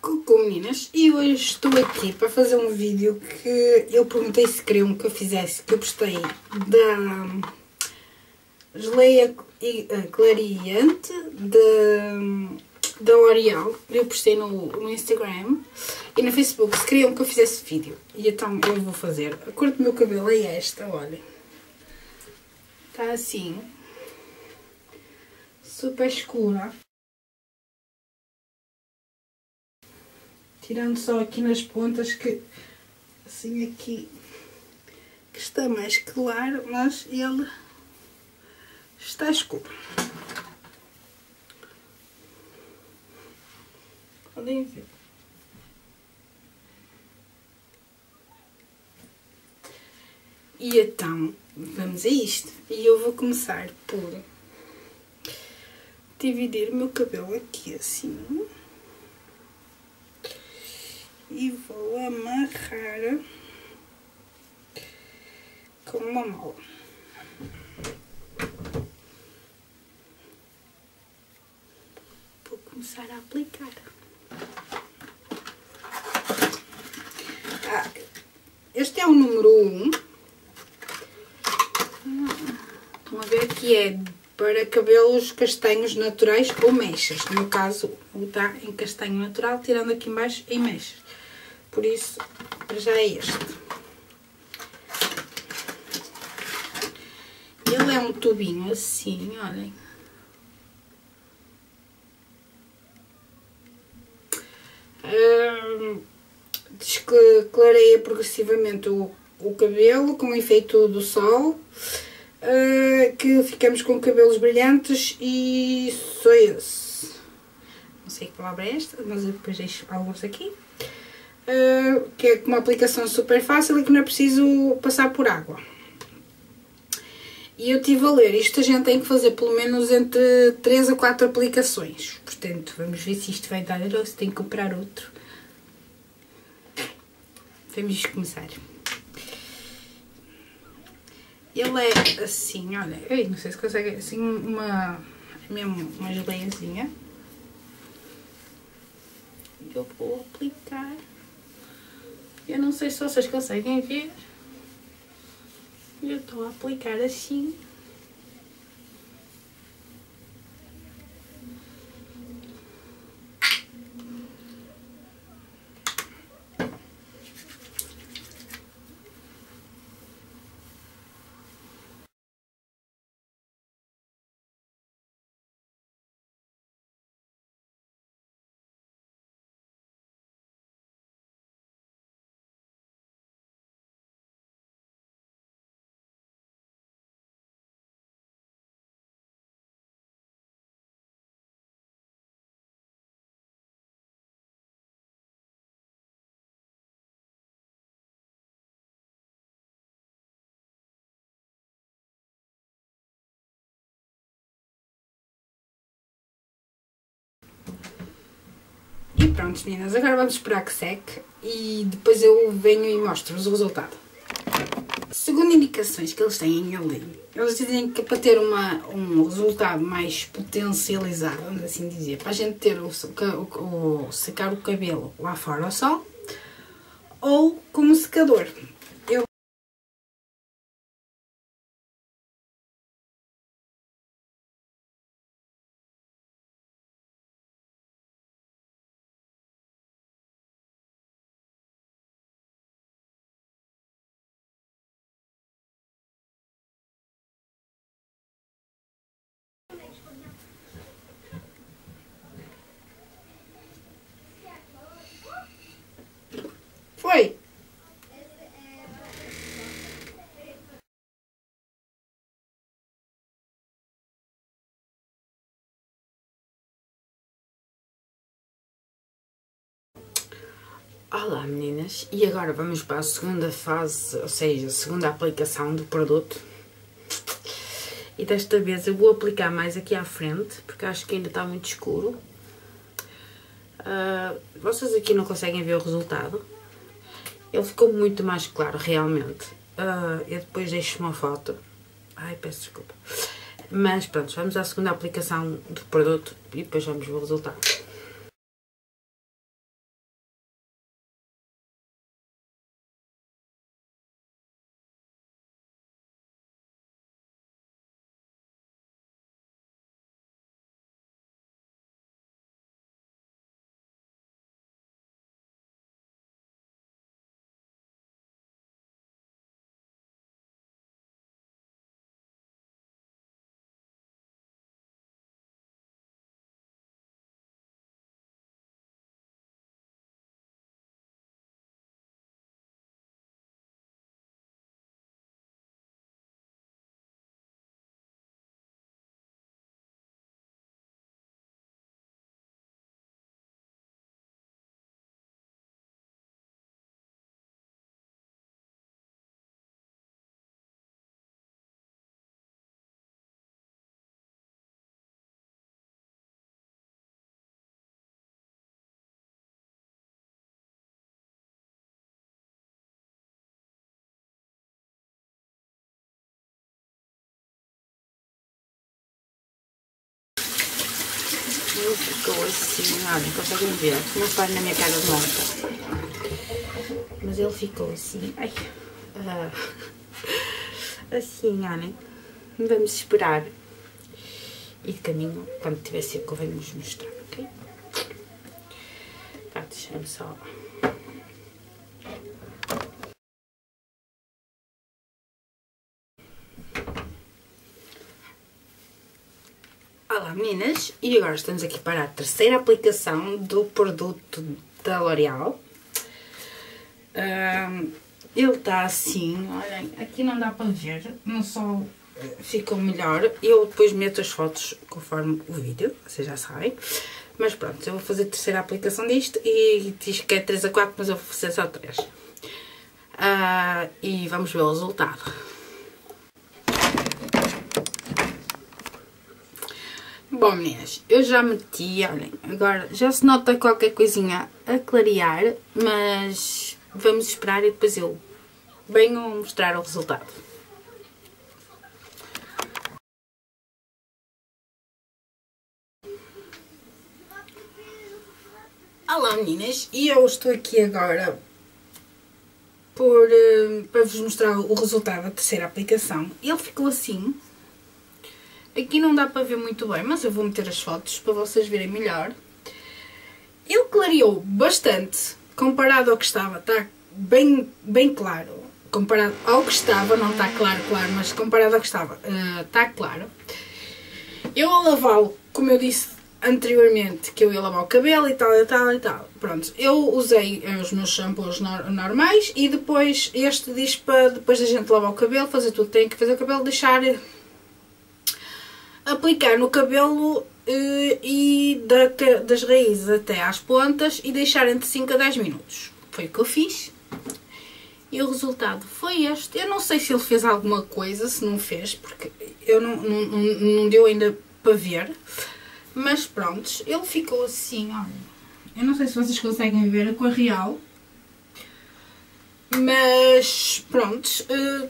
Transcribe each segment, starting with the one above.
Cucu meninas, e hoje estou aqui para fazer um vídeo que eu perguntei se queriam que eu fizesse, que eu postei da geleia clareante da, da L'Oreal, eu postei no, no Instagram e no Facebook se queriam que eu fizesse vídeo, e então eu vou fazer. A cor do meu cabelo é esta, olhem, está assim, super escura. Tirando só aqui nas pontas que, assim aqui, que está mais claro, mas ele está escuro. Podem ver. E então, vamos a isto. E eu vou começar por dividir o meu cabelo aqui assim e vou amarrar com uma mola. Vou começar a aplicar. Ah, este é o número 1. Um. Estão a ver que é para cabelos castanhos naturais ou mechas. No meu caso, está em castanho natural, tirando aqui embaixo em mechas. Por isso, já é este. Ele é um tubinho assim, olhem. Hum, diz que clareia progressivamente o, o cabelo com o efeito do sol. Uh, que ficamos com cabelos brilhantes e só esse. Não sei que palavra é esta, mas eu depois deixo alguns aqui. Uh, que é uma aplicação super fácil e que não é preciso passar por água. E eu estive a ler, isto a gente tem que fazer pelo menos entre 3 a 4 aplicações. Portanto, vamos ver se isto vai dar ou se tem que comprar outro. Vamos começar. Ele é assim, olha, eu não sei se consegue, assim, uma, mesmo uma geleiazinha. Eu vou aplicar. Eu não sei se vocês conseguem ver. Eu estou a aplicar assim. Pronto, meninas, agora vamos esperar que seque e depois eu venho e mostro-vos o resultado. Segundo indicações que eles têm ali, eles dizem que para ter uma, um resultado mais potencializado, vamos assim dizer, para a gente ter o, o, o secar o cabelo lá fora ao sol, ou como secador. Foi. Olá meninas, e agora vamos para a segunda fase, ou seja, a segunda aplicação do produto. E desta vez eu vou aplicar mais aqui à frente, porque acho que ainda está muito escuro. Uh, vocês aqui não conseguem ver o resultado. Ele ficou muito mais claro, realmente. Uh, eu depois deixo uma foto. Ai, peço desculpa. Mas pronto, vamos à segunda aplicação do produto e depois vamos ver o resultado. Ele ficou assim, olha, conseguem ver, não faz na minha cara de monta. Mas ele ficou assim, ai, ah, assim, olhem, vamos esperar. E de caminho, quando tiver seco, vamos mostrar, ok? Tá, deixa-me só... meninas, e agora estamos aqui para a terceira aplicação do produto da L'Oreal. Um, ele está assim, olhem, aqui não dá para ver, no sol ficou melhor. Eu depois meto as fotos conforme o vídeo, vocês já sabem. Mas pronto, eu vou fazer a terceira aplicação disto e diz que é 3 a 4, mas eu vou fazer só 3. Uh, e vamos ver o resultado. Bom, meninas, eu já meti, olhem, agora já se nota qualquer coisinha a clarear, mas vamos esperar e depois eu venho mostrar o resultado. Olá meninas, e eu estou aqui agora por, uh, para vos mostrar o resultado da terceira aplicação. Ele ficou assim, Aqui não dá para ver muito bem, mas eu vou meter as fotos para vocês verem melhor. Ele clareou bastante, comparado ao que estava, está bem, bem claro. Comparado ao que estava, não está claro, claro, mas comparado ao que estava, uh, está claro. Eu ao lavá-lo, como eu disse anteriormente, que eu ia lavar o cabelo e tal e tal e tal. Pronto, eu usei os meus shampoos normais e depois este diz para depois da gente lavar o cabelo, fazer tudo que tem que fazer o cabelo, deixar aplicar no cabelo eh, e da, das raízes até às pontas e deixar entre 5 a 10 minutos. Foi o que eu fiz. E o resultado foi este. Eu não sei se ele fez alguma coisa, se não fez, porque eu não, não, não deu ainda para ver. Mas pronto, ele ficou assim, olha. Eu não sei se vocês conseguem ver a cor real. Mas pronto, uh,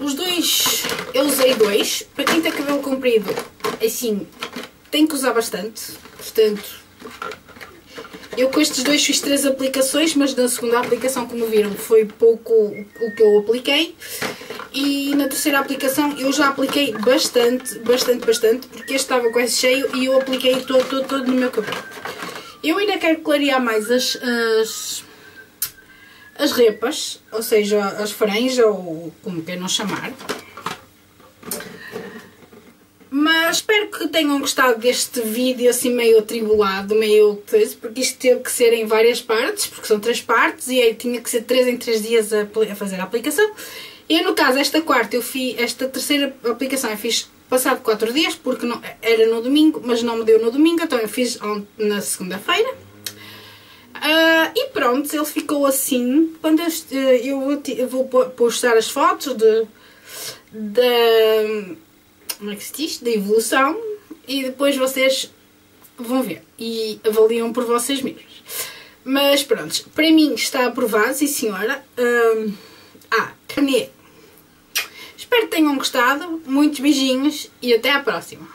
os dois, eu usei dois. Para quem tem cabelo comprido, assim, tem que usar bastante. Portanto, eu com estes dois fiz três aplicações, mas na segunda aplicação, como viram, foi pouco o que eu apliquei. E na terceira aplicação eu já apliquei bastante, bastante, bastante, porque este estava quase cheio e eu apliquei todo, todo, todo no meu cabelo. Eu ainda quero clarear mais as, as as repas, ou seja, as franjas, ou como queiram chamar. Mas espero que tenham gostado deste vídeo assim meio atribulado, meio coisa, porque isto teve que ser em várias partes, porque são três partes e aí tinha que ser três em três dias a, a fazer a aplicação. E no caso, esta quarta, eu fiz, esta terceira aplicação eu fiz passado quatro dias, porque não, era no domingo, mas não me deu no domingo, então eu fiz na segunda-feira. Uh, e pronto, ele ficou assim. Quando eu, eu, eu vou postar as fotos de, de como é que se diz? Da evolução e depois vocês vão ver e avaliam por vocês mesmos. Mas pronto, para mim está aprovado, sim senhora. Uh, ah, Espero que tenham gostado. Muitos beijinhos e até à próxima.